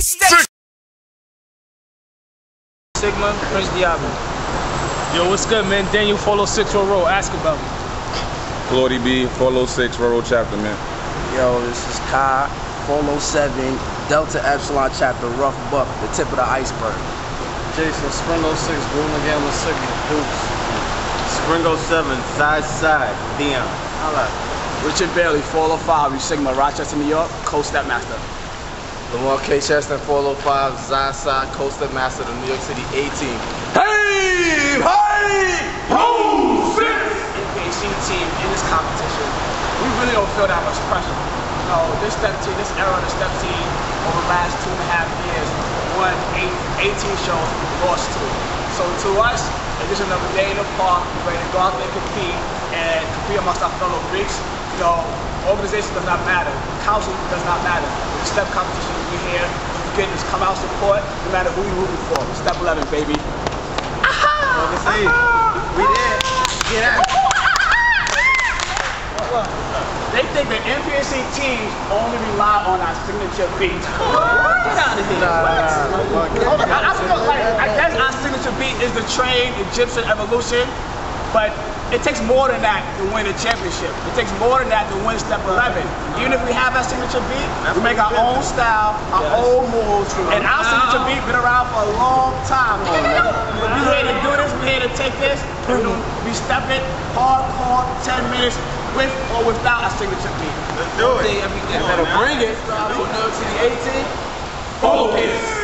Six. Sigma, Prince Diablo. Yo, what's good, man? Daniel, follow 6 row. Ask about me. Claudie B, 406 Railroad Chapter, man. Yo, this is Kai, 407, Delta Epsilon Chapter, Rough Buck, the tip of the iceberg. Jason, Spring 06, Golden Gamma Sigma, Dukes. Spring 07, Side Side, Dion. Holla. Richard Bailey, 405, U Sigma, Rochester, New York, Co-Step Master. Lamar K. Chester, 405, Side Side, Co-Step Master, the New York City 18. Hey, hey, ho, six. NPHC team in this competition, we really don't feel that much pressure. You know, this step team, this era of the step team over the last two and a half years won eight, 18 shows, lost two. So to us, it's just another day in the park, we're ready to go out there and compete and compete amongst our fellow Greeks. You know, organization does not matter, council does not matter. The step competition, we're here, this come out support, no matter who you're rooting for. Step 11, baby. Overseas. We did. Get out. They think that NPHC teams only rely on our signature beat. Get out of here. Hold on, I, I feel like, I guess our signature beat is the train Egyptian evolution, but it takes more than that to win a championship. It takes more than that to win step 11. Even if we have our signature beat, we make our own style, our own moves, and our signature beat been around for a long time. We here to do this, we here to take this, we, we step it hardcore 10 minutes with or without our signature beat. Let's do it. You better bring it. New York City 18. Focus.